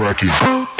cracking.